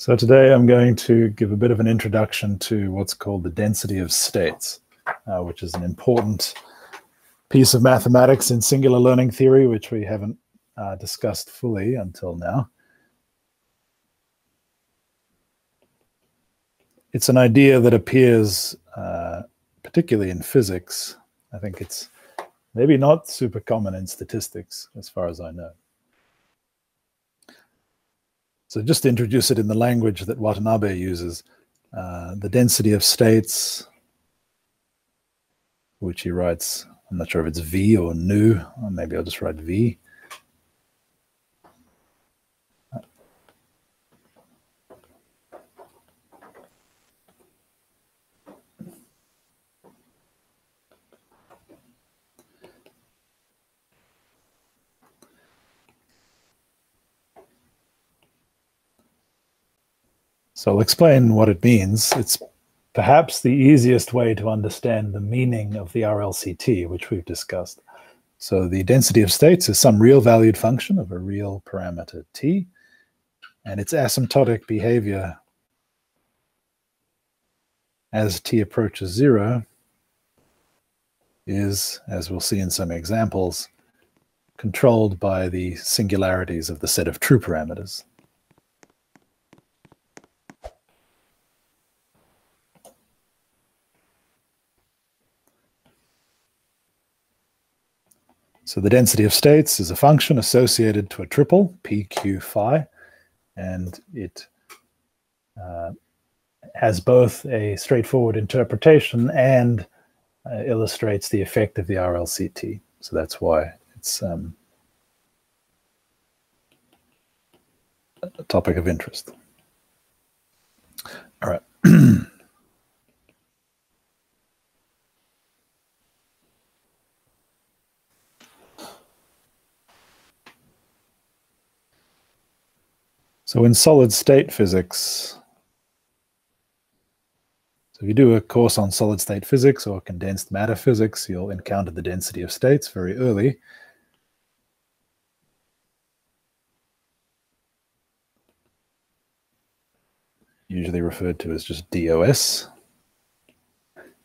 So today I'm going to give a bit of an introduction to what's called the density of states, uh, which is an important piece of mathematics in singular learning theory, which we haven't uh, discussed fully until now. It's an idea that appears uh, particularly in physics. I think it's maybe not super common in statistics, as far as I know. So just to introduce it in the language that Watanabe uses, uh, the density of states, which he writes, I'm not sure if it's V or nu, or maybe I'll just write V. So I'll explain what it means. It's perhaps the easiest way to understand the meaning of the RLCT, which we've discussed. So the density of states is some real valued function of a real parameter t, and its asymptotic behavior as t approaches zero is, as we'll see in some examples, controlled by the singularities of the set of true parameters. So the density of states is a function associated to a triple, PQ phi, and it uh, has both a straightforward interpretation and uh, illustrates the effect of the RLCT. So that's why it's um, a topic of interest. All right. So in solid state physics, so if you do a course on solid state physics or condensed matter physics, you'll encounter the density of states very early. Usually referred to as just DOS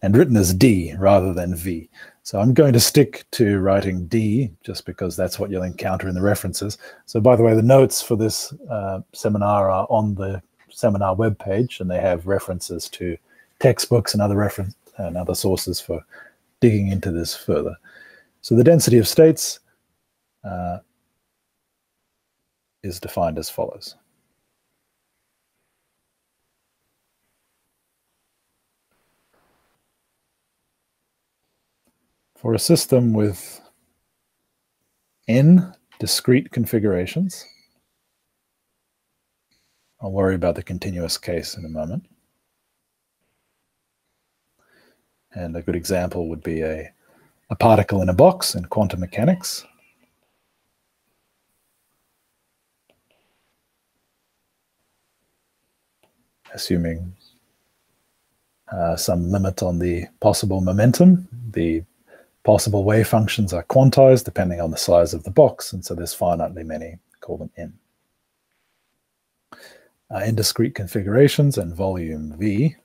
and written as D rather than V. So I'm going to stick to writing D just because that's what you'll encounter in the references. So by the way, the notes for this uh, seminar are on the seminar webpage and they have references to textbooks and other reference and other sources for digging into this further. So the density of states uh, is defined as follows. For a system with n discrete configurations, I'll worry about the continuous case in a moment. And a good example would be a, a particle in a box in quantum mechanics. Assuming uh, some limit on the possible momentum, the Possible wave functions are quantized depending on the size of the box, and so there's finitely many, call them n. Uh, in discrete configurations and volume V,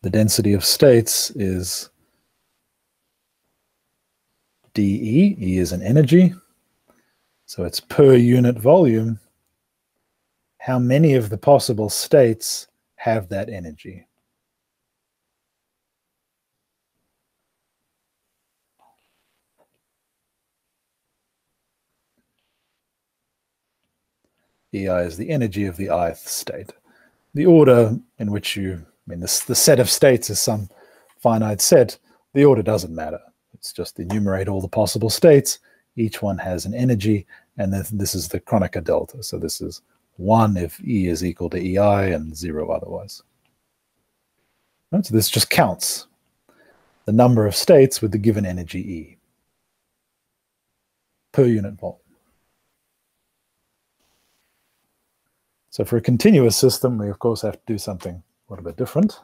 the density of states is dE, E is an energy, so it's per unit volume, how many of the possible states have that energy. EI is the energy of the ith state. The order in which you, I mean, this, the set of states is some finite set. The order doesn't matter. It's just enumerate all the possible states. Each one has an energy, and then this is the Kronecker delta. So this is 1 if E is equal to EI and 0 otherwise. Right, so this just counts the number of states with the given energy E per unit volt. So for a continuous system, we of course have to do something a little bit different.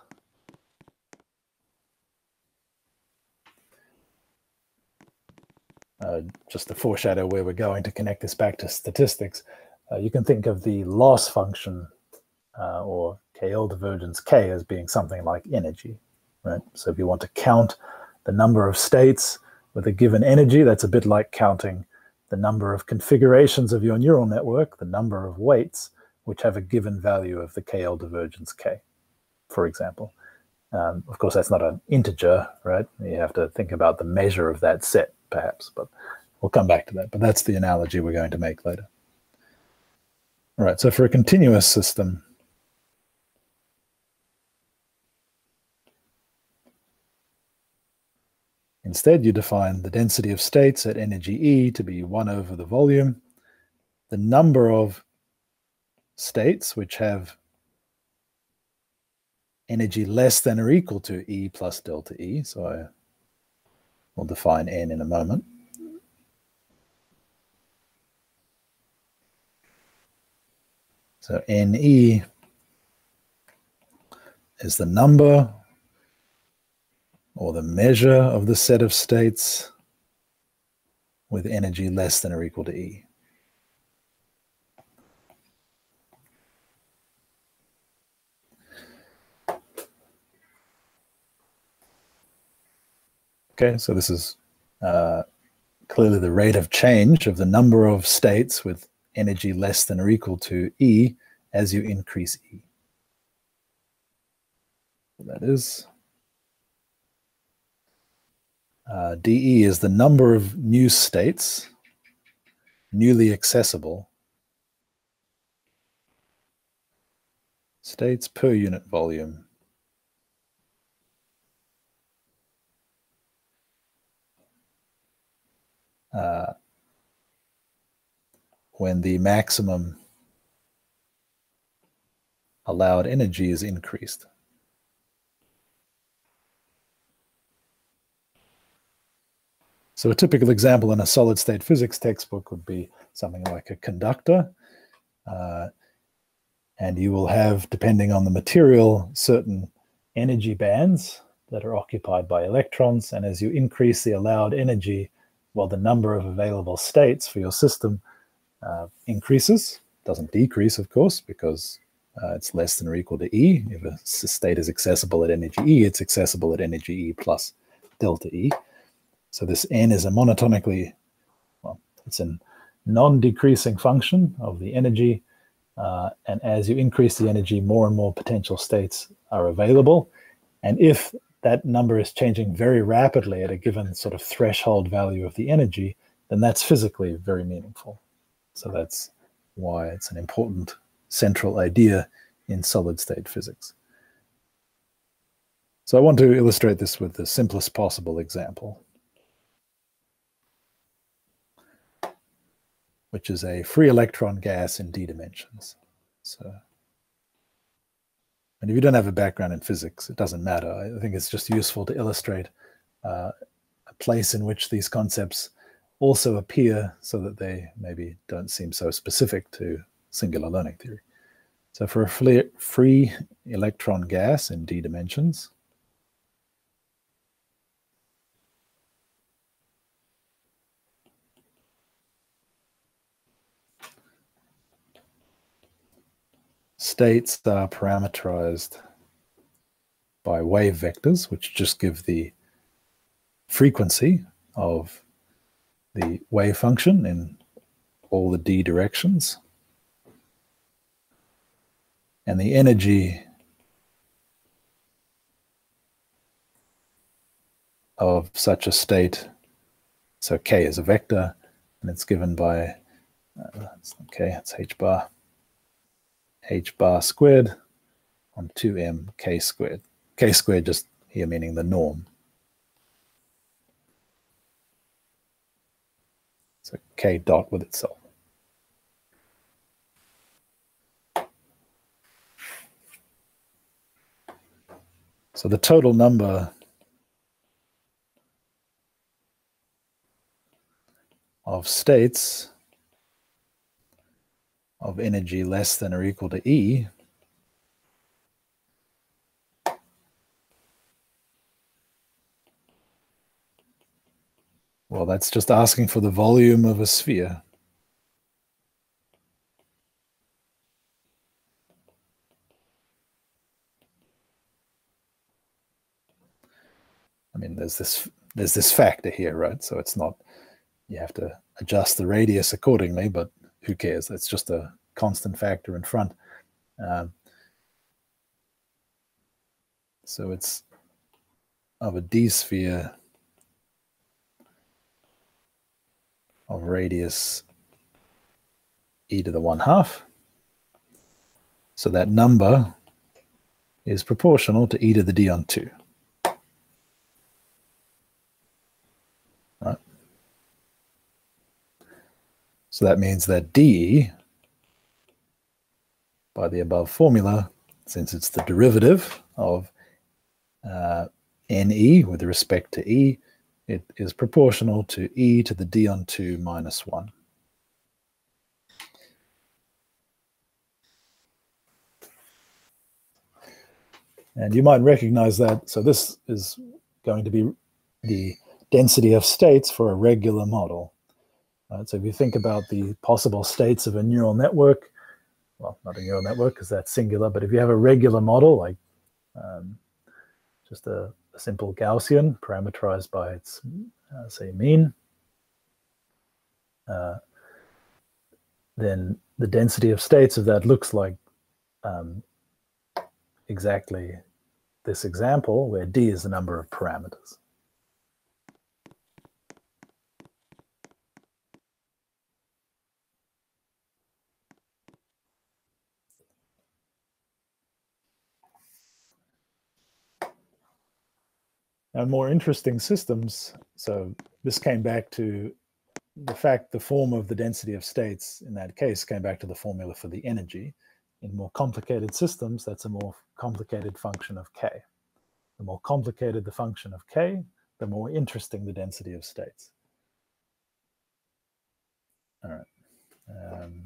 uh, just to foreshadow where we're going to connect this back to statistics, uh, you can think of the loss function uh, or KL divergence K as being something like energy, right? So if you want to count the number of states with a given energy, that's a bit like counting the number of configurations of your neural network, the number of weights, which have a given value of the KL divergence K, for example. Um, of course, that's not an integer, right? You have to think about the measure of that set, perhaps, but we'll come back to that. But that's the analogy we're going to make later. All right, so for a continuous system, Instead, you define the density of states at energy E to be 1 over the volume, the number of states which have energy less than or equal to E plus delta E. So I will define N in a moment. So NE is the number or the measure of the set of states with energy less than or equal to E. Okay, so this is uh, clearly the rate of change of the number of states with energy less than or equal to E as you increase E. That is uh, DE is the number of new states newly accessible states per unit volume uh, when the maximum allowed energy is increased. So a typical example in a solid state physics textbook would be something like a conductor. Uh, and you will have, depending on the material, certain energy bands that are occupied by electrons. And as you increase the allowed energy, well, the number of available states for your system uh, increases. Doesn't decrease, of course, because uh, it's less than or equal to E. If a state is accessible at energy E, it's accessible at energy E plus delta E. So this n is a monotonically, well, it's a non-decreasing function of the energy. Uh, and as you increase the energy, more and more potential states are available. And if that number is changing very rapidly at a given sort of threshold value of the energy, then that's physically very meaningful. So that's why it's an important central idea in solid state physics. So I want to illustrate this with the simplest possible example. which is a free electron gas in d dimensions. So, and if you don't have a background in physics, it doesn't matter. I think it's just useful to illustrate uh, a place in which these concepts also appear so that they maybe don't seem so specific to singular learning theory. So for a free electron gas in d dimensions, states are parameterized by wave vectors, which just give the frequency of the wave function in all the d directions. And the energy of such a state, so k is a vector, and it's given by, uh, okay, it's h bar h bar squared on 2m k squared. k squared just here meaning the norm. So k dot with itself. So the total number of states of energy less than or equal to E, Well, that's just asking for the volume of a sphere. I mean, there's this there's this factor here, right? So it's not you have to adjust the radius accordingly, but who cares? It's just a constant factor in front. Um, so it's of a d sphere of radius e to the 1 half. So that number is proportional to e to the d on 2. Right. So that means that d, by the above formula, since it's the derivative of uh, NE with respect to E, it is proportional to e to the d on 2 minus 1. And you might recognize that. So this is going to be the density of states for a regular model. Right? So if you think about the possible states of a neural network, well, not a neural network because that's singular, but if you have a regular model, like um, just a a simple Gaussian parameterized by its, uh, say, mean, uh, then the density of states of that looks like um, exactly this example where d is the number of parameters. More interesting systems. So this came back to the fact the form of the density of states in that case came back to the formula for the energy. In more complicated systems, that's a more complicated function of k. The more complicated the function of k, the more interesting the density of states. All right. Um,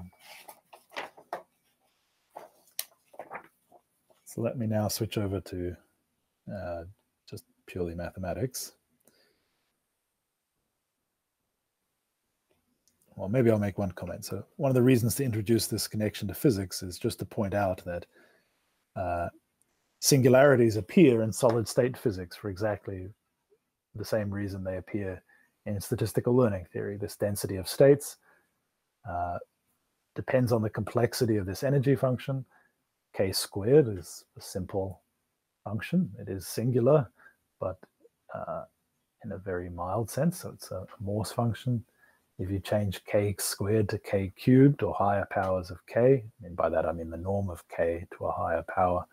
so let me now switch over to uh, purely mathematics. Well, maybe I'll make one comment. So one of the reasons to introduce this connection to physics is just to point out that uh, singularities appear in solid state physics for exactly the same reason they appear in statistical learning theory. This density of states uh, depends on the complexity of this energy function. K squared is a simple function. It is singular but uh, in a very mild sense. So it's a Morse function. If you change k squared to k cubed or higher powers of k, and by that I mean the norm of k to a higher power,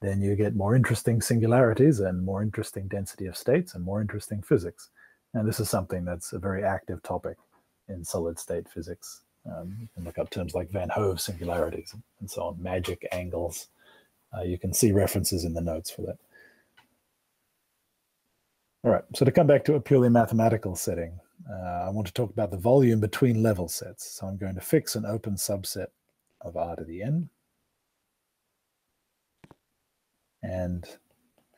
then you get more interesting singularities and more interesting density of states and more interesting physics. And this is something that's a very active topic in solid state physics. Um, you can look up terms like Van Hove singularities and so on, magic angles. Uh, you can see references in the notes for that. All right, so to come back to a purely mathematical setting, uh, I want to talk about the volume between level sets. So I'm going to fix an open subset of r to the n and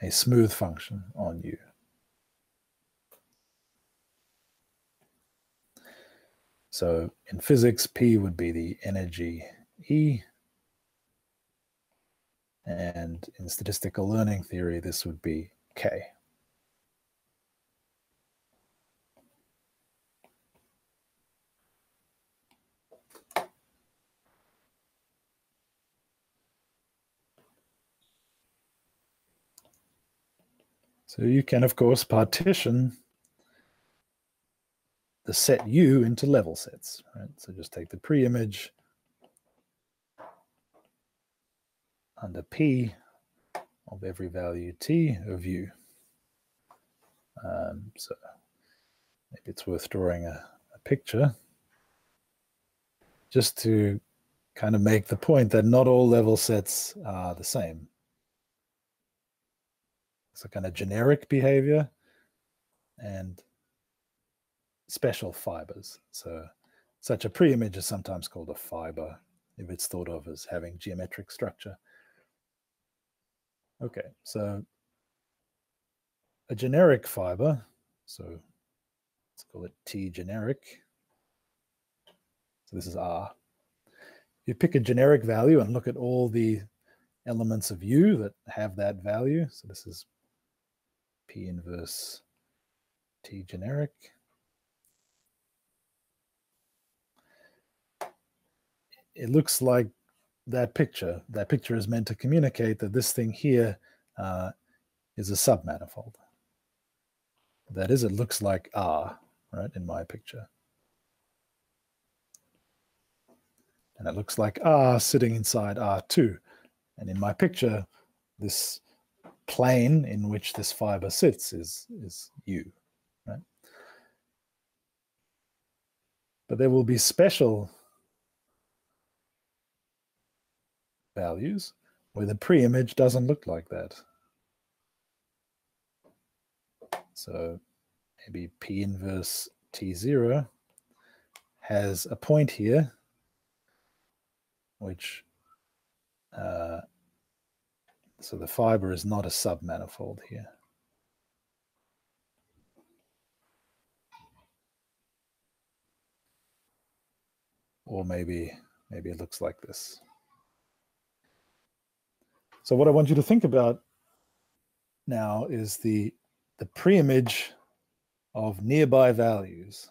a smooth function on u. So in physics, P would be the energy E. And in statistical learning theory, this would be K. So you can, of course, partition the set U into level sets. Right? So just take the pre-image under P of every value T of U. Um, so maybe it's worth drawing a, a picture just to kind of make the point that not all level sets are the same. So kind of generic behavior and special fibers. So such a pre-image is sometimes called a fiber if it's thought of as having geometric structure. Okay, so a generic fiber, so let's call it T generic. So this is R. You pick a generic value and look at all the elements of U that have that value. So this is P inverse T generic. It looks like that picture. That picture is meant to communicate that this thing here uh, is a submanifold. That is, it looks like R, right, in my picture. And it looks like R sitting inside R2. And in my picture, this plane in which this fiber sits is, is U, right? But there will be special values where the pre-image doesn't look like that. So maybe P inverse T0 has a point here, which, uh, so the fiber is not a submanifold here. Or maybe, maybe it looks like this. So what I want you to think about now is the the preimage of nearby values.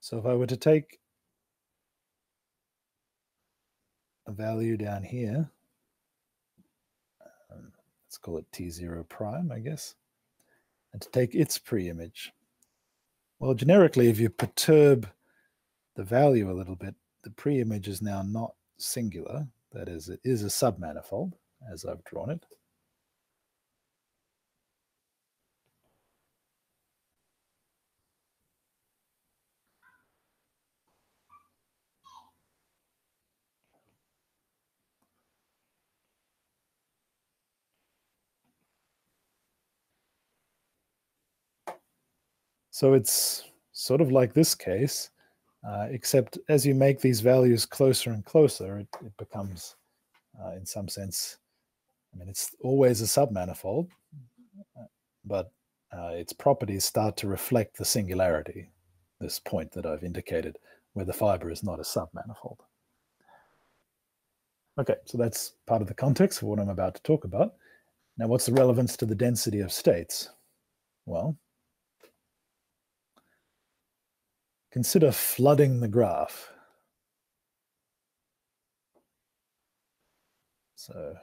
So if I were to take a value down here, let's call it T0 prime, I guess, and to take its preimage. Well, generically, if you perturb the value a little bit, the preimage is now not singular. That is, it is a submanifold, as I've drawn it. So it's sort of like this case, uh, except as you make these values closer and closer, it, it becomes, uh, in some sense, I mean, it's always a submanifold, but uh, its properties start to reflect the singularity, this point that I've indicated, where the fiber is not a submanifold. Okay, so that's part of the context of what I'm about to talk about. Now, what's the relevance to the density of states? Well, Consider flooding the graph. So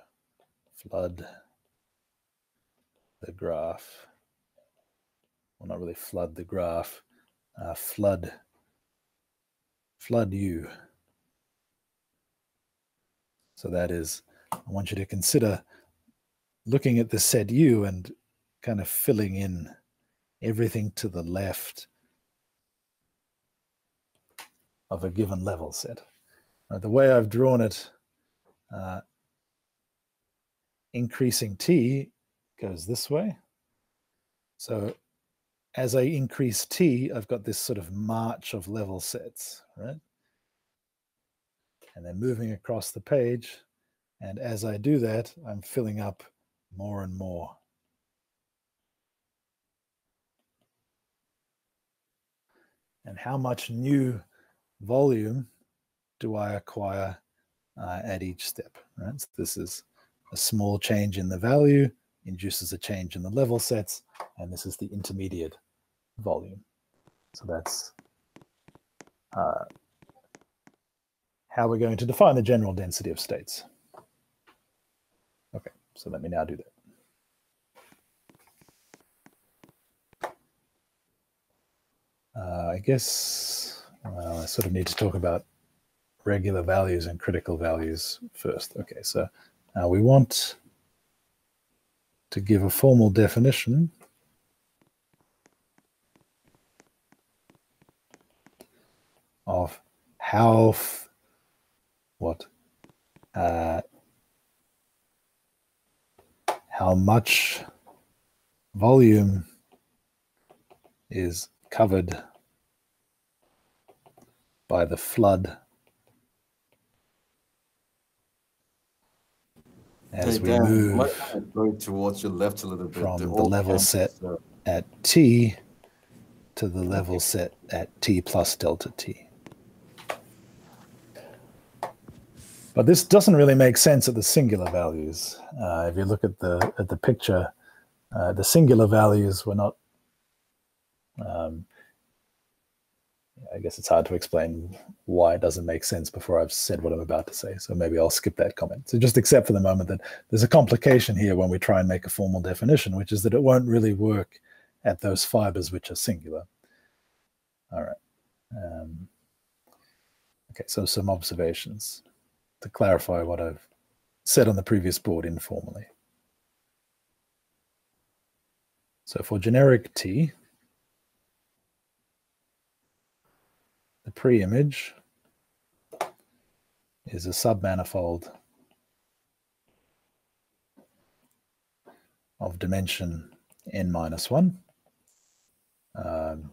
flood the graph. Well, not really flood the graph. Uh, flood, flood you. So that is, I want you to consider looking at the set U and kind of filling in everything to the left of a given level set. Uh, the way I've drawn it, uh, increasing t goes this way. So as I increase t, I've got this sort of march of level sets, right? And then moving across the page. And as I do that, I'm filling up more and more. And how much new volume do I acquire uh, at each step? Right? So this is a small change in the value, induces a change in the level sets, and this is the intermediate volume. So that's uh, how we're going to define the general density of states. Okay, so let me now do that. Uh, I guess well, I sort of need to talk about regular values and critical values first. Okay, so now we want to give a formal definition of how what uh, how much volume is covered by the flood. As hey, we move going towards your left a little bit from the, the level set at T to the level set at t plus delta t. But this doesn't really make sense at the singular values. Uh, if you look at the at the picture, uh, the singular values were not. Um, I guess it's hard to explain why it doesn't make sense before I've said what I'm about to say. So maybe I'll skip that comment. So just accept for the moment that there's a complication here when we try and make a formal definition, which is that it won't really work at those fibers which are singular. All right. Um, okay, so some observations to clarify what I've said on the previous board informally. So for generic T, the pre-image is a submanifold of dimension n minus 1. Um,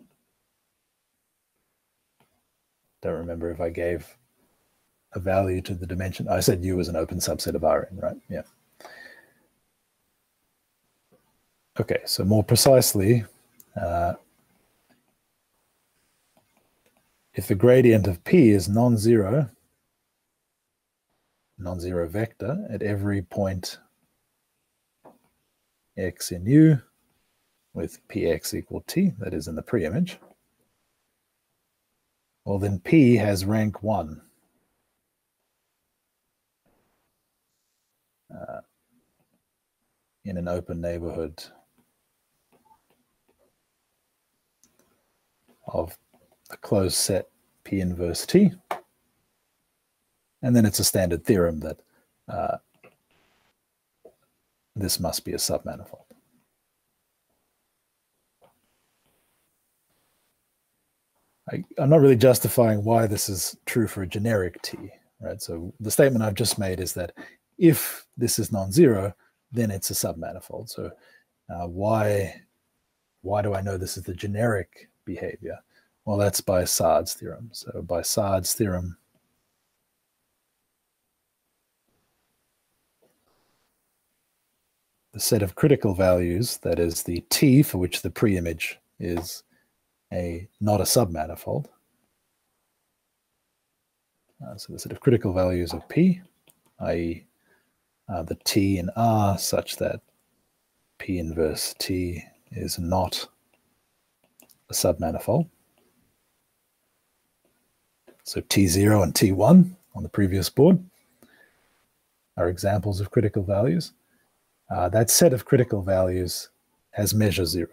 don't remember if I gave a value to the dimension. I said U is an open subset of Rn, right? Yeah. Okay, so more precisely, uh, if the gradient of P is non-zero, non-zero vector at every point x in U with px equal t, that is in the preimage, well then P has rank 1. Uh, in an open neighborhood of the closed set P inverse T. And then it's a standard theorem that uh, this must be a submanifold. I, am not really justifying why this is true for a generic T, right? So the statement I've just made is that if this is non-zero, then it's a submanifold. So uh, why, why do I know this is the generic behavior? Well, that's by Sard's theorem. So by Sard's theorem, the set of critical values, that is the T for which the preimage is a not a submanifold. Uh, so the set of critical values of P, i.e. Uh, the T in R such that P inverse T is not a submanifold. So T0 and T1 on the previous board are examples of critical values. Uh, that set of critical values has measure zero.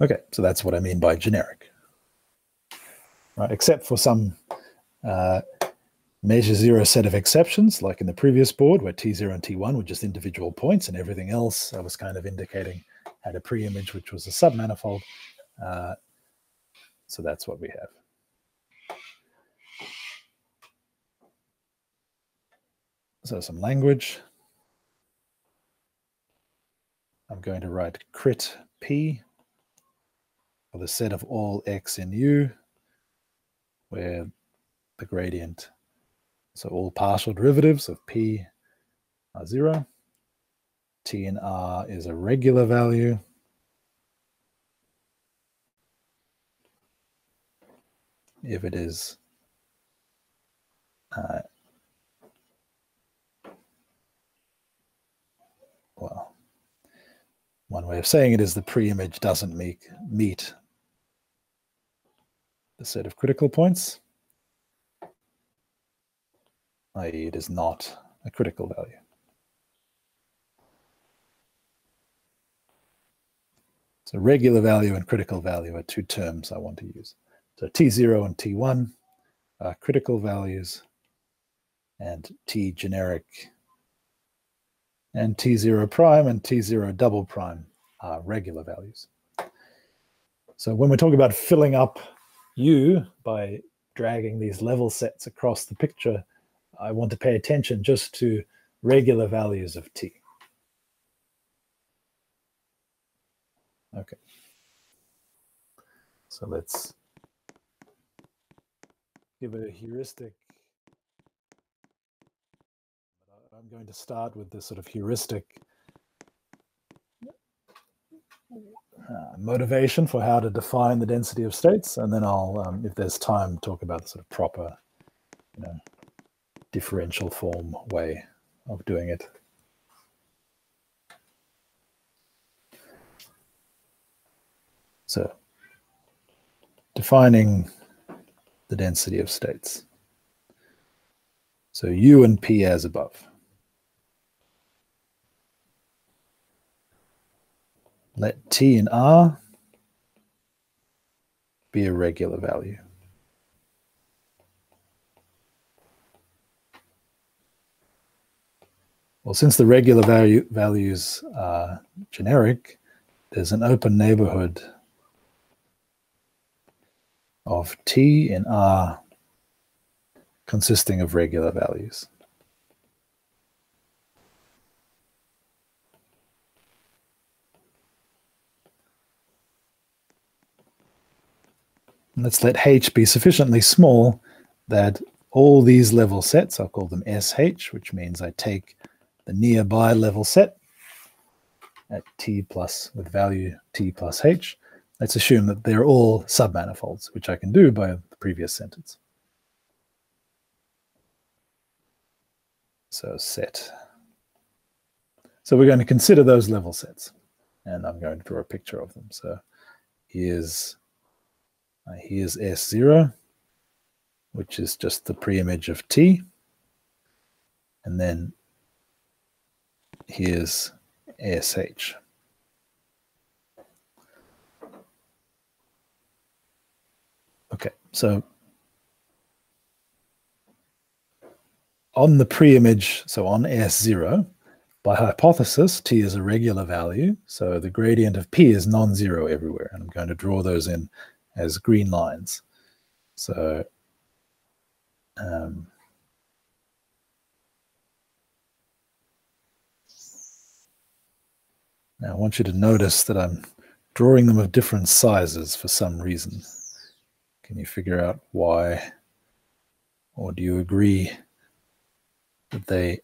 Okay, so that's what I mean by generic. Right, except for some uh, measure zero set of exceptions, like in the previous board where T0 and T1 were just individual points and everything else I was kind of indicating had a pre-image which was a submanifold. Uh, so that's what we have. So some language. I'm going to write crit P for the set of all x in U, where the gradient, so all partial derivatives of P are zero. T and R is a regular value. If it is uh, well, one way of saying it is the pre-image doesn't meet the set of critical points, i.e. it is not a critical value. So regular value and critical value are two terms I want to use. So T0 and T1 are critical values and T generic and T0 prime and T0 double prime are regular values. So when we're talking about filling up U by dragging these level sets across the picture, I want to pay attention just to regular values of T. Okay. So let's give it a heuristic I'm going to start with this sort of heuristic uh, motivation for how to define the density of states, and then I'll, um, if there's time, talk about the sort of proper, you know, differential form way of doing it. So, defining the density of states. So U and P as above. Let T and R be a regular value. Well, since the regular value values are generic, there's an open neighborhood of T in R consisting of regular values. let's let h be sufficiently small that all these level sets, I'll call them SH, which means I take the nearby level set at t plus with value t plus h. Let's assume that they're all submanifolds, which I can do by the previous sentence. So set. So we're going to consider those level sets, and I'm going to draw a picture of them. So here's uh, here's S0, which is just the preimage of T. And then here's SH. Okay, so on the preimage, so on S0, by hypothesis, T is a regular value, so the gradient of P is non-zero everywhere, and I'm going to draw those in as green lines. So um, now I want you to notice that I'm drawing them of different sizes for some reason. Can you figure out why? Or do you agree that they,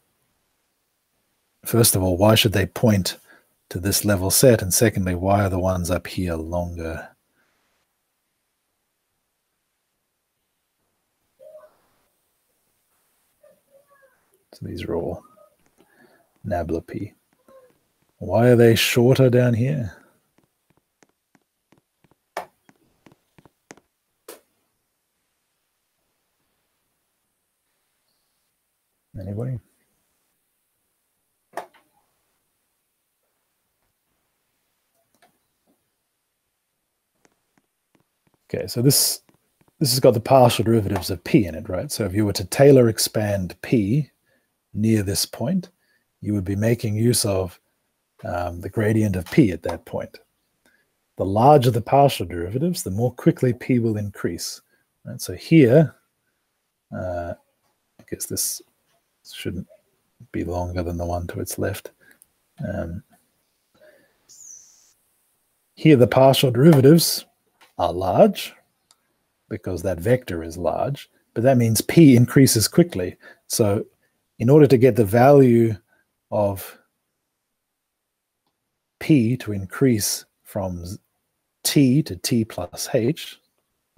first of all, why should they point to this level set? And secondly, why are the ones up here longer? So these are all Nabla. Why are they shorter down here? Anybody? Okay, so this this has got the partial derivatives of p in it, right? So if you were to Taylor expand p near this point, you would be making use of um, the gradient of p at that point. The larger the partial derivatives, the more quickly p will increase. Right? So here, uh, I guess this shouldn't be longer than the one to its left. Um, here the partial derivatives are large because that vector is large, but that means p increases quickly. So in order to get the value of p to increase from t to t plus h,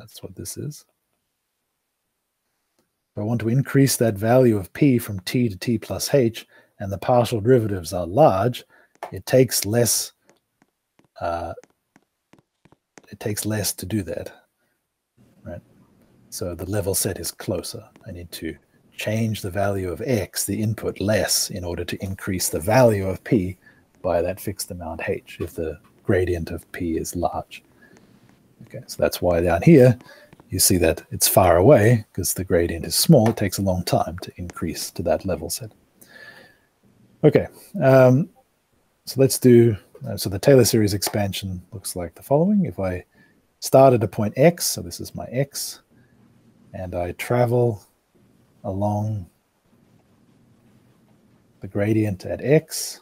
that's what this is. If I want to increase that value of p from t to t plus h, and the partial derivatives are large, it takes less. Uh, it takes less to do that, right? So the level set is closer. I need to change the value of x, the input, less in order to increase the value of p by that fixed amount h if the gradient of p is large. Okay, so that's why down here you see that it's far away because the gradient is small. It takes a long time to increase to that level set. Okay, um, so let's do, uh, so the Taylor series expansion looks like the following. If I start at a point x, so this is my x, and I travel along the gradient at x.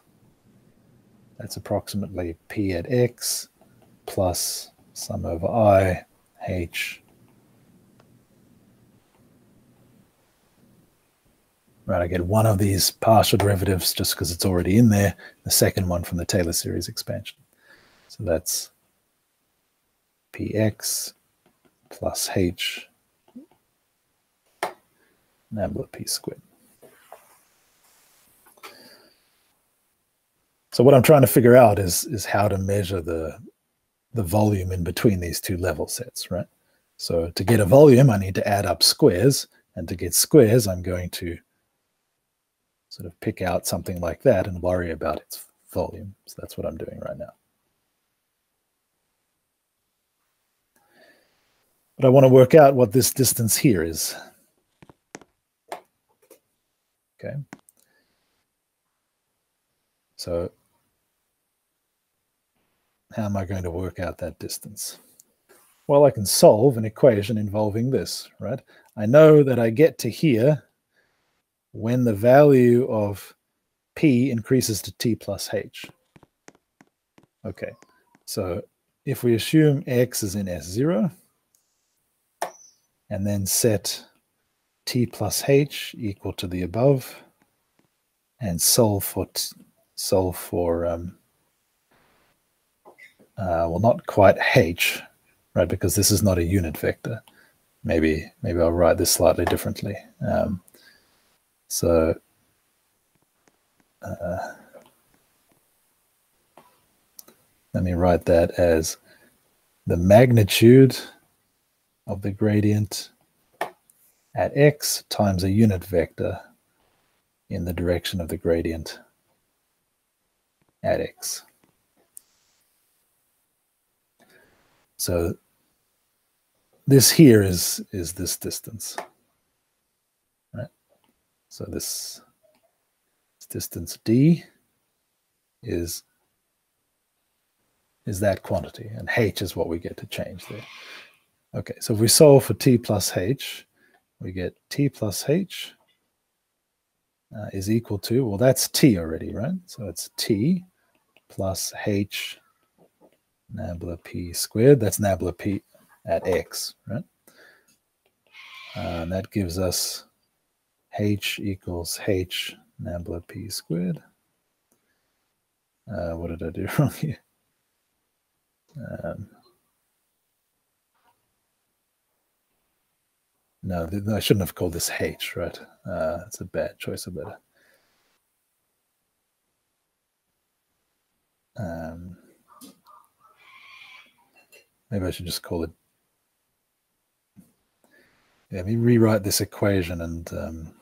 That's approximately p at x plus sum over i h Right, I get one of these partial derivatives just because it's already in there, the second one from the Taylor series expansion. So that's px plus h nabla p squared. So what I'm trying to figure out is, is how to measure the, the volume in between these two level sets, right? So to get a volume, I need to add up squares. And to get squares, I'm going to sort of pick out something like that and worry about its volume. So that's what I'm doing right now. But I want to work out what this distance here is. Okay. So how am I going to work out that distance? Well, I can solve an equation involving this, right? I know that I get to here when the value of p increases to t plus h. Okay, so if we assume x is in S0, and then set t plus h equal to the above, and solve for solve for um, uh, well, not quite h, right? Because this is not a unit vector. Maybe maybe I'll write this slightly differently. Um, so uh, let me write that as the magnitude of the gradient at x times a unit vector in the direction of the gradient at x. So this here is is this distance, right? So this, this distance d is is that quantity, and h is what we get to change there. Okay, so if we solve for t plus h, we get t plus h uh, is equal to, well, that's t already, right? So it's t plus h nabla p squared. That's nabla p at x, right? Uh, that gives us h equals h nabla p squared. Uh, what did I do wrong here? Um, no, I shouldn't have called this h, right? Uh, it's a bad choice of letter. Um, maybe I should just call it. Yeah, let me rewrite this equation and um,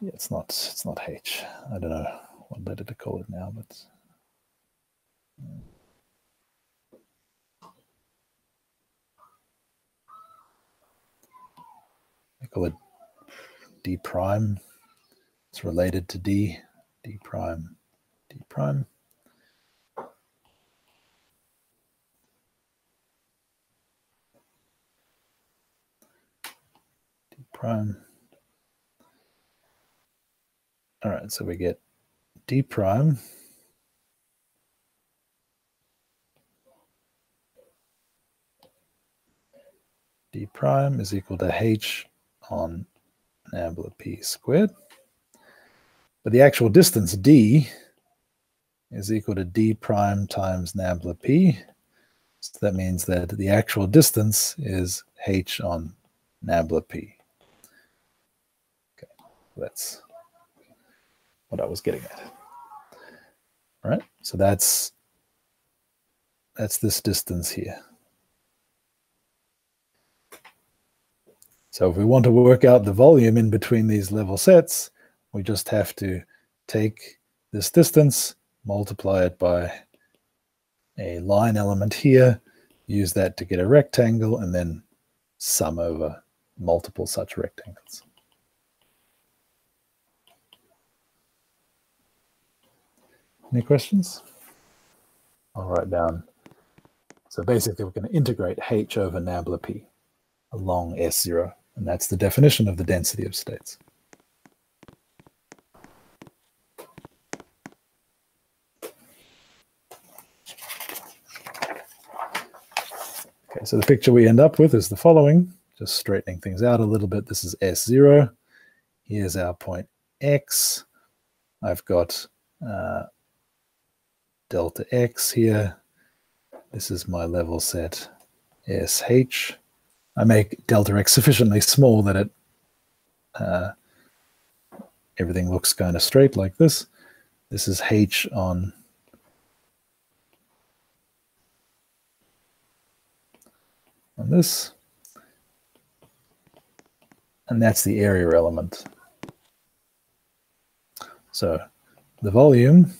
yeah, it's not it's not h. I don't know what letter to call it now, but. I call it d prime. It's related to d, d prime d prime. d prime. All right, so we get d prime d prime is equal to h on nabla p squared. But the actual distance d is equal to d prime times nabla p. So that means that the actual distance is h on nabla p. That's what I was getting at. All right, so that's that's this distance here. So if we want to work out the volume in between these level sets, we just have to take this distance multiply it by a line element here, use that to get a rectangle, and then sum over multiple such rectangles. Any questions? I'll write down. So basically, we're going to integrate h over nabla p along S0, and that's the definition of the density of states. Okay, so the picture we end up with is the following, just straightening things out a little bit. This is S0. Here's our point X. I've got uh, delta X here. This is my level set SH. I make delta X sufficiently small that it uh, everything looks kind of straight like this. This is H on on this. And that's the area element. So the volume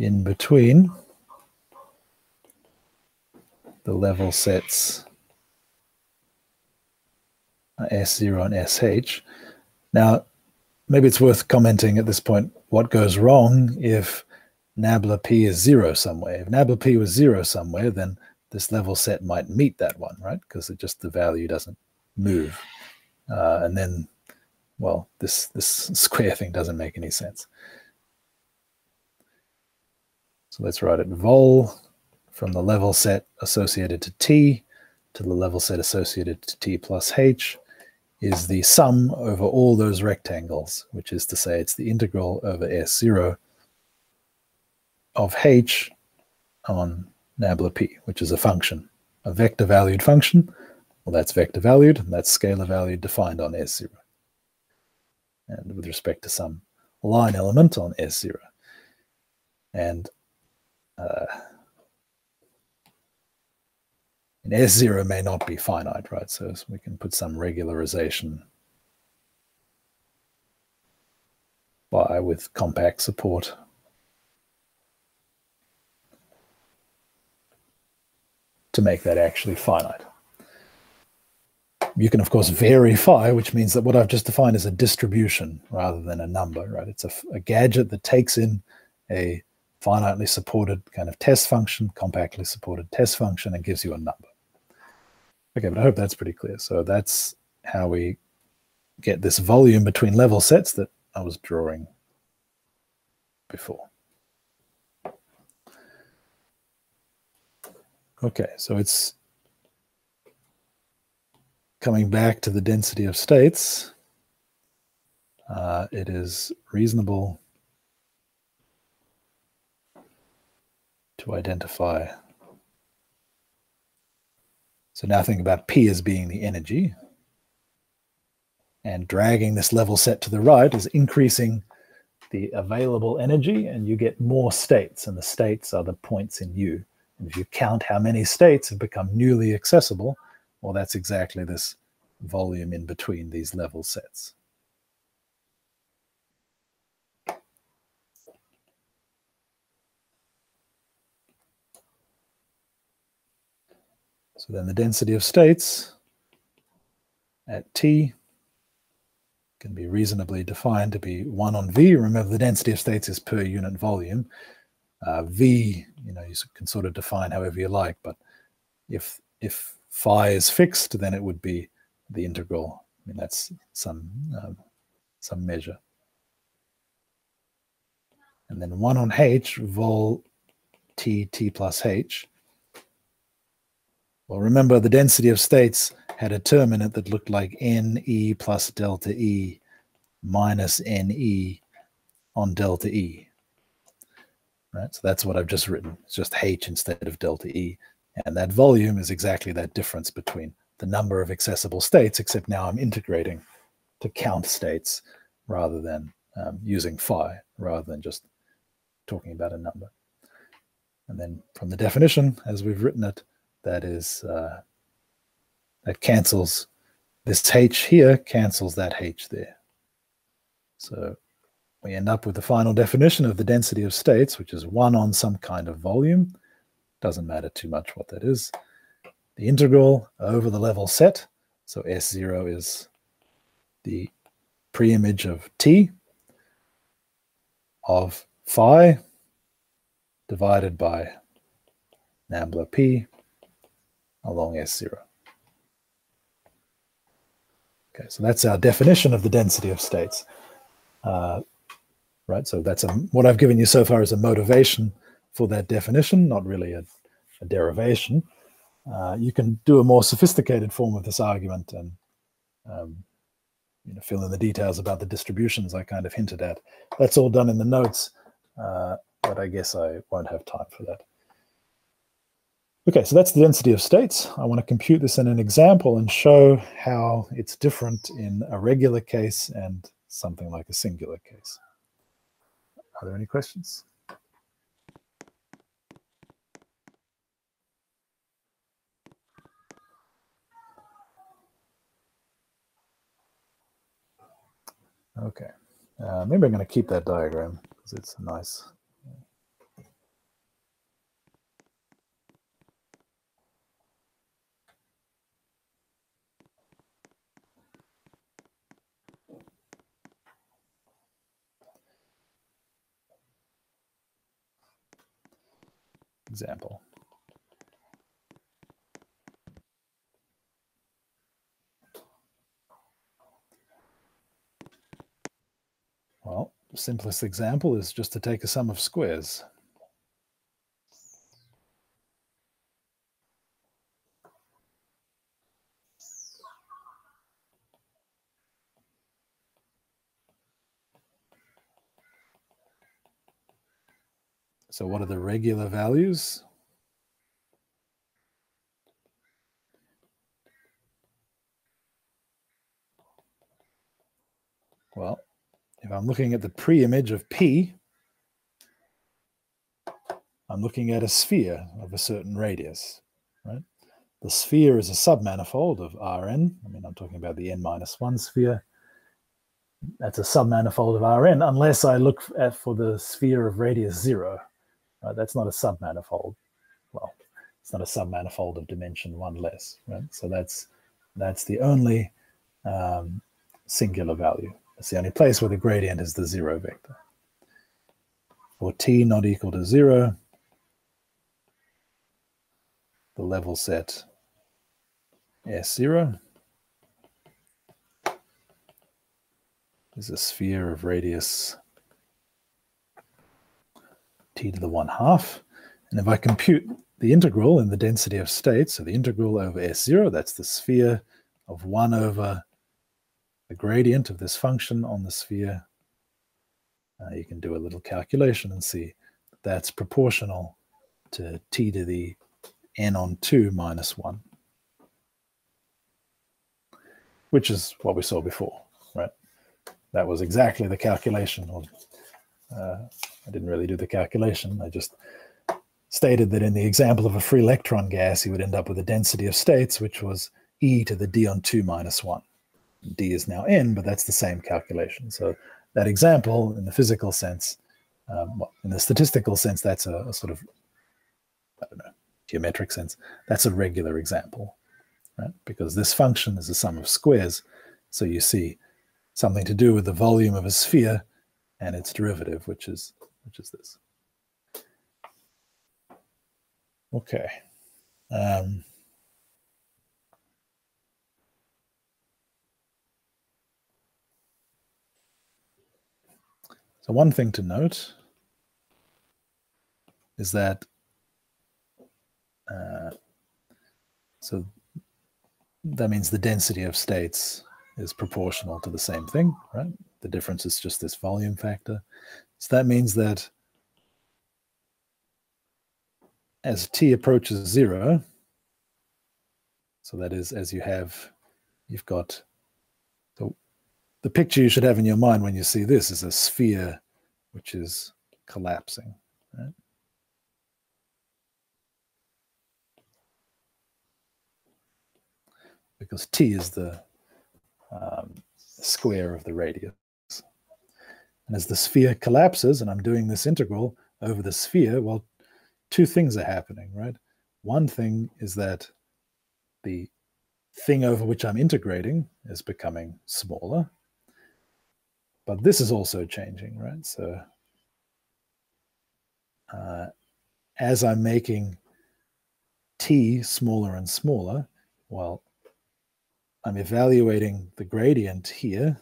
in between the level sets S0 and SH. Now, maybe it's worth commenting at this point what goes wrong if nabla p is zero somewhere. If nabla p was zero somewhere, then this level set might meet that one, right? Because it just the value doesn't move. Uh, and then, well, this, this square thing doesn't make any sense. So let's write it vol from the level set associated to t to the level set associated to t plus h is the sum over all those rectangles, which is to say it's the integral over S0 of h on nabla p, which is a function, a vector valued function. Well, that's vector valued, and that's scalar valued defined on S0. And with respect to some line element on S0. And uh, and S0 may not be finite, right? So we can put some regularization by with compact support to make that actually finite. You can, of course, phi, which means that what I've just defined is a distribution rather than a number, right? It's a, a gadget that takes in a finitely supported kind of test function, compactly supported test function, and gives you a number. Okay, but I hope that's pretty clear. So that's how we get this volume between level sets that I was drawing before. Okay, so it's coming back to the density of states. Uh, it is reasonable to identify. So now think about P as being the energy. And dragging this level set to the right is increasing the available energy, and you get more states, and the states are the points in U. And if you count how many states have become newly accessible, well, that's exactly this volume in between these level sets. Then the density of states at T can be reasonably defined to be 1 on V. Remember, the density of states is per unit volume. Uh, v, you know, you can sort of define however you like, but if if phi is fixed, then it would be the integral. I mean, that's some um, some measure. And then 1 on h, vol t, t plus h. Well, remember the density of states had a term in it that looked like ne plus delta e minus ne on delta e right? So that's what I've just written. It's just h instead of delta e. And that volume is exactly that difference between the number of accessible states, except now I'm integrating to count states rather than um, using phi, rather than just talking about a number. And then from the definition, as we've written it, that is, uh, that cancels, this h here cancels that h there. So we end up with the final definition of the density of states, which is 1 on some kind of volume. Doesn't matter too much what that is. The integral over the level set. So S0 is the preimage of T of phi divided by nabla P along S0. Okay, so that's our definition of the density of states. Uh, right? So that's a, what I've given you so far is a motivation for that definition, not really a, a derivation. uh, you can do a more sophisticated form of this argument and um, you know, fill in the details about the distributions I kind of hinted at. That's all done in the notes, uh, but I guess I won't have time for that. Okay, so that's the density of states. I want to compute this in an example and show how it's different in a regular case and something like a singular case. Are there any questions? Okay, uh, maybe I'm going to keep that diagram because it's nice. Example. Well, the simplest example is just to take a sum of squares. So what are the regular values? Well, if I'm looking at the pre-image of P, I'm looking at a sphere of a certain radius, right? The sphere is a submanifold of Rn. I mean, I'm talking about the n minus one sphere. That's a submanifold of Rn, unless I look at for the sphere of radius zero. Right? That's not a submanifold. Well, it's not a submanifold of dimension one less, right? So that's that's the only um, singular value. It's the only place where the gradient is the zero vector. For t not equal to zero, the level set S0 is a sphere of radius t to the 1 half. And if I compute the integral in the density of states, so the integral over S0, that's the sphere of 1 over the gradient of this function on the sphere, uh, you can do a little calculation and see that that's proportional to t to the n on 2 minus 1, which is what we saw before, right? That was exactly the calculation. Of, uh, I didn't really do the calculation. I just stated that in the example of a free electron gas, you would end up with a density of states, which was e to the d on 2 minus 1 d is now n, but that's the same calculation. So that example, in the physical sense, um, well, in the statistical sense, that's a, a, sort of, I don't know, geometric sense, that's a regular example, right? Because this function is a sum of squares. So you see something to do with the volume of a sphere and its derivative, which is which is this. Okay. Um, So one thing to note is that uh, so that means the density of states is proportional to the same thing, right? The difference is just this volume factor. So that means that as t approaches zero, so that is as you have, you've got the picture you should have in your mind when you see this is a sphere which is collapsing. Right? Because t is the um, square of the radius. And as the sphere collapses, and I'm doing this integral over the sphere, well, two things are happening, right? One thing is that the thing over which I'm integrating is becoming smaller. But this is also changing, right? So uh, as I'm making t smaller and smaller, well, I'm evaluating the gradient here.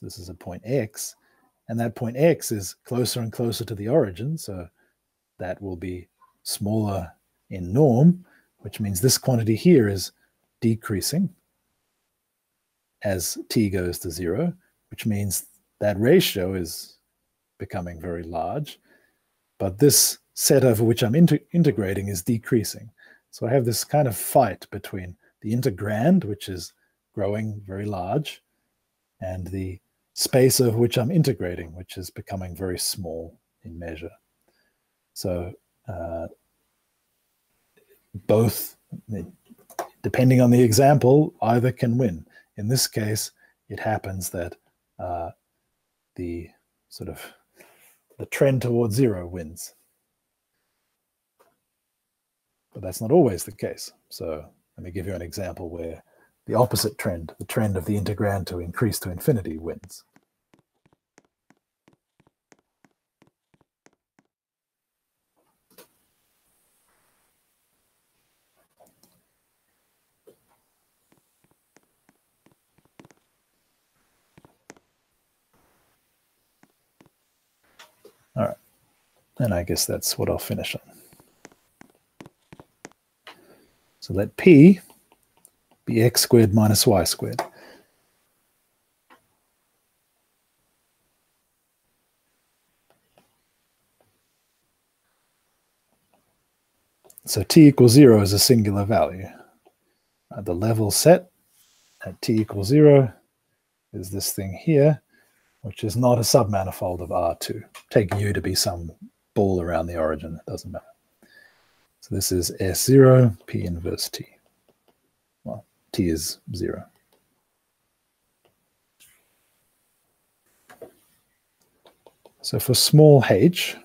So this is a point x, and that point x is closer and closer to the origin, so that will be smaller in norm, which means this quantity here is decreasing as t goes to zero, which means that ratio is becoming very large. But this set over which I'm integrating is decreasing. So I have this kind of fight between the integrand, which is growing very large, and the space over which I'm integrating, which is becoming very small in measure. So uh, both, depending on the example, either can win. In this case, it happens that uh, the sort of the trend towards zero wins. But that's not always the case. So let me give you an example where the opposite trend, the trend of the integrand to increase to infinity wins. And I guess that's what I'll finish on. So let P be x squared minus y squared. So t equals 0 is a singular value. Uh, the level set at t equals 0 is this thing here, which is not a submanifold of R2. Take U to be some ball around the origin, it doesn't matter. So this is S0, P inverse T. Well, T is 0. So for small h,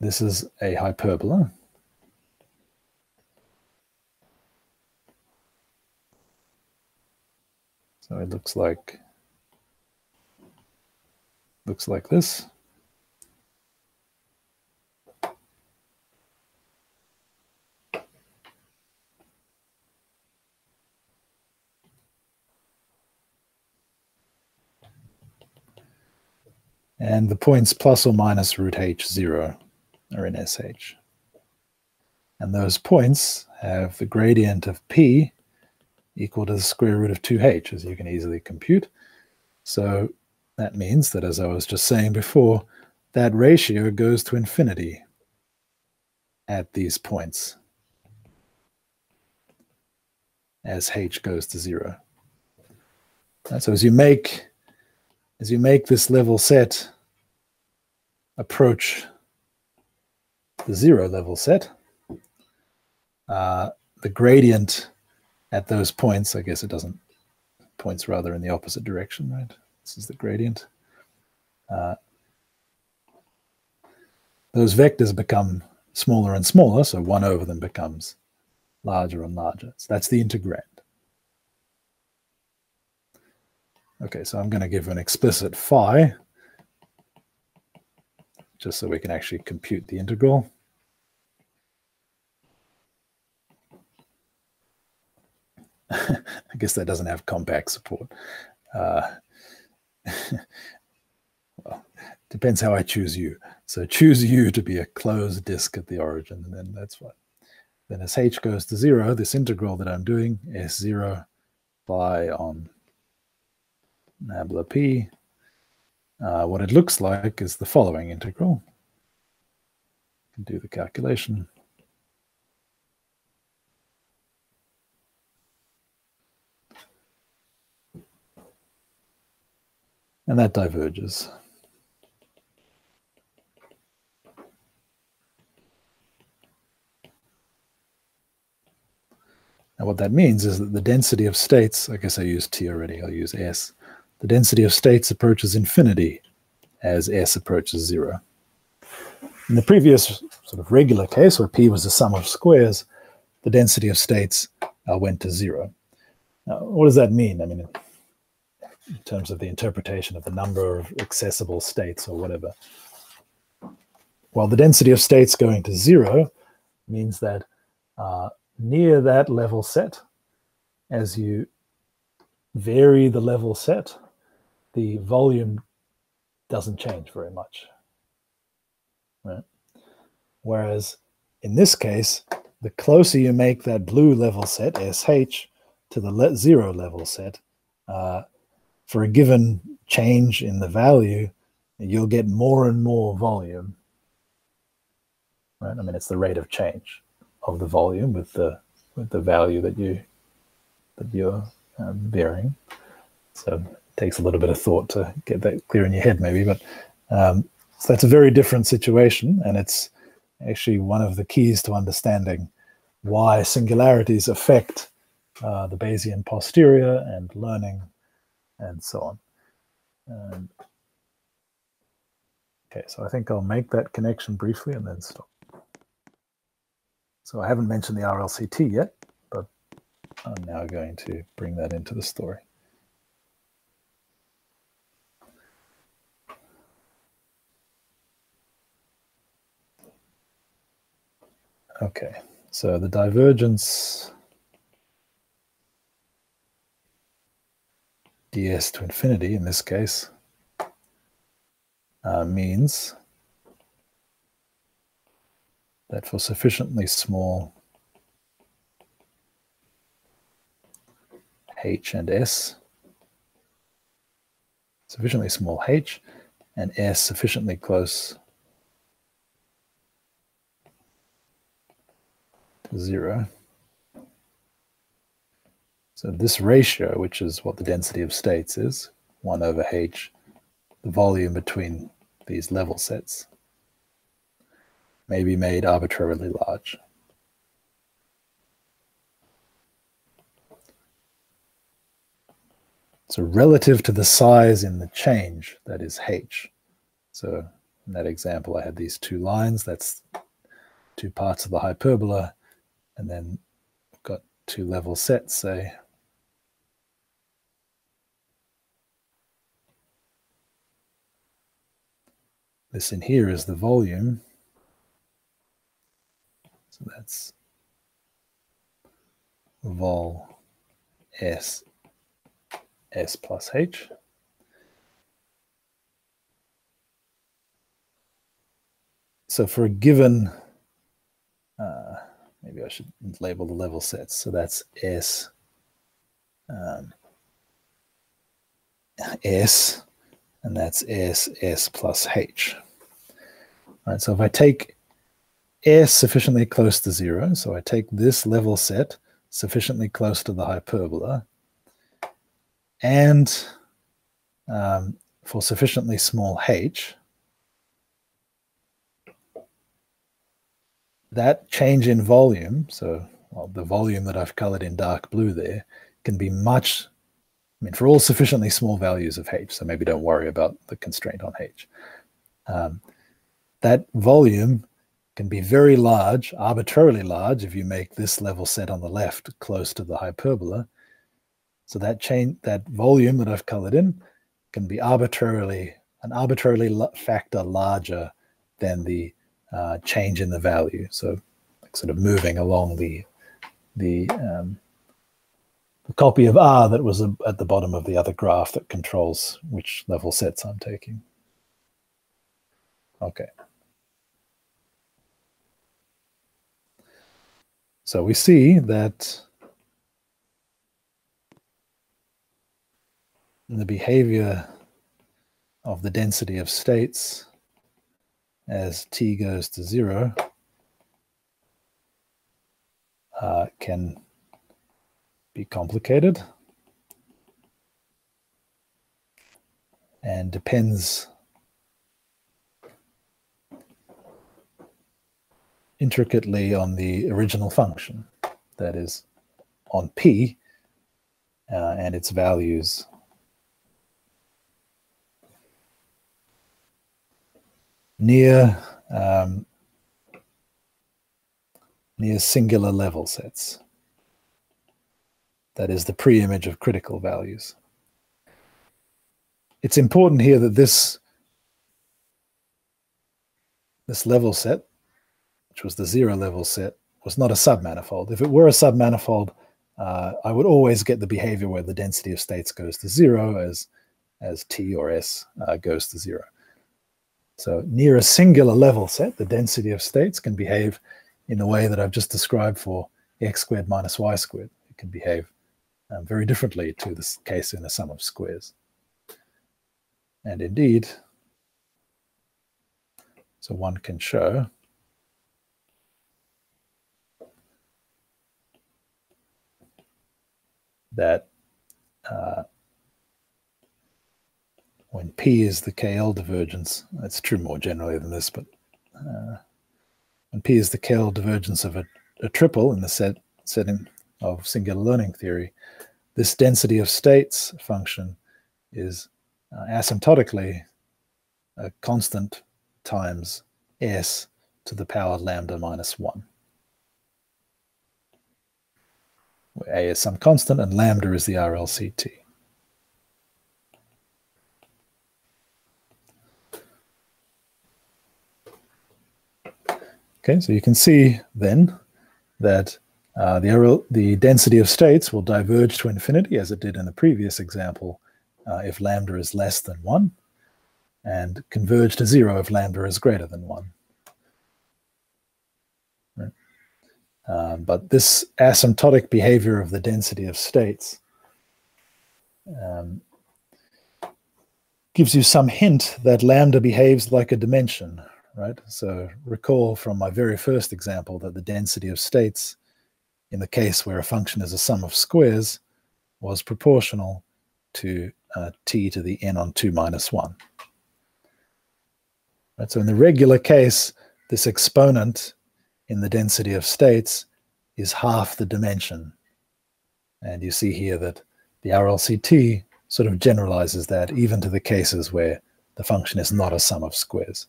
this is a hyperbola. So it looks like looks like this. And the points plus or minus root h0 are in SH. And those points have the gradient of p equal to the square root of 2h, as you can easily compute. So that means that, as I was just saying before, that ratio goes to infinity at these points as h goes to 0. And so as you make as you make this level set approach the zero level set, uh, the gradient at those points, I guess it doesn't, points rather in the opposite direction, right? This is the gradient. Uh, those vectors become smaller and smaller, so one over them becomes larger and larger. So that's the integrand. Okay, so I'm going to give an explicit phi, just so we can actually compute the integral. I guess that doesn't have compact support. Uh, well, depends how I choose u. So choose u to be a closed disk at the origin, and then that's fine. Then as h goes to zero, this integral that I'm doing is zero phi on nabla p. Uh, what it looks like is the following integral. Do the calculation. And that diverges. Now what that means is that the density of states, I guess I used T already, I'll use S, the density of states approaches infinity as S approaches zero. In the previous sort of regular case, where P was the sum of squares, the density of states uh, went to zero. Now, what does that mean? I mean, in terms of the interpretation of the number of accessible states or whatever. Well, the density of states going to zero means that uh, near that level set, as you vary the level set, the volume doesn't change very much. Right? Whereas in this case, the closer you make that blue level set, SH, to the le zero level set, uh, for a given change in the value, you'll get more and more volume. Right? I mean, it's the rate of change of the volume with the with the value that you that you're um, bearing. So it takes a little bit of thought to get that clear in your head, maybe. But um, so that's a very different situation, and it's actually one of the keys to understanding why singularities affect uh, the Bayesian posterior and learning and so on. Um, okay, so I think I'll make that connection briefly and then stop. So I haven't mentioned the RLCT yet, but I'm now going to bring that into the story. Okay, so the divergence ds to infinity in this case uh, means that for sufficiently small h and s, sufficiently small h and s sufficiently close to zero. So this ratio, which is what the density of states is, 1 over h, the volume between these level sets, may be made arbitrarily large. So relative to the size in the change, that is h. So in that example, I had these two lines. That's two parts of the hyperbola and then got two level sets, say. This in here is the volume. So that's vol s s plus h. So for a given uh, maybe I should label the level sets. So that's S, um, S, and that's S, S plus H. All right, so if I take S sufficiently close to zero, so I take this level set sufficiently close to the hyperbola, and um, for sufficiently small h, that change in volume, so well, the volume that I've colored in dark blue there, can be much, I mean, for all sufficiently small values of h, so maybe don't worry about the constraint on h. Um, that volume can be very large, arbitrarily large, if you make this level set on the left close to the hyperbola. So that change, that volume that I've colored in can be arbitrarily, an arbitrarily factor larger than the uh, change in the value. So like sort of moving along the the, um, the copy of R that was at the bottom of the other graph that controls which level sets I'm taking. Okay. So we see that the behavior of the density of states as t goes to zero uh, can be complicated and depends intricately on the original function, that is, on p uh, and its values near um, near singular level sets. That is the pre-image of critical values. It's important here that this this level set, which was the zero level set, was not a submanifold. If it were a submanifold, uh, I would always get the behavior where the density of states goes to zero as as t or s uh, goes to zero. So near a singular level set, the density of states can behave in the way that I've just described for x squared minus y squared. It can behave um, very differently to this case in a sum of squares. And indeed, so one can show that uh, when P is the KL divergence, that's true more generally than this, but uh, when P is the KL divergence of a, a triple in the set setting of singular learning theory, this density of states function is uh, asymptotically a constant times s to the power lambda minus 1. Where a is some constant and lambda is the RLCT. Okay, so you can see then that uh, the, the density of states will diverge to infinity as it did in the previous example uh, if lambda is less than 1 and converge to 0 if lambda is greater than 1. Right. Um, but this asymptotic behavior of the density of states um, gives you some hint that lambda behaves like a dimension, right? So recall from my very first example that the density of states in the case where a function is a sum of squares was proportional to uh, t to the n on 2 minus 1. Right, so in the regular case, this exponent in the density of states is half the dimension. And you see here that the RLCT sort of generalizes that even to the cases where the function is not a sum of squares.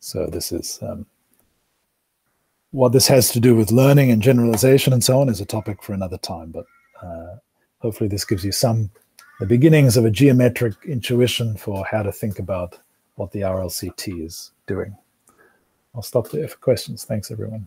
So this is um, what this has to do with learning and generalization and so on is a topic for another time. But uh, hopefully this gives you some the beginnings of a geometric intuition for how to think about what the RLCT is doing. I'll stop there for questions. Thanks, everyone.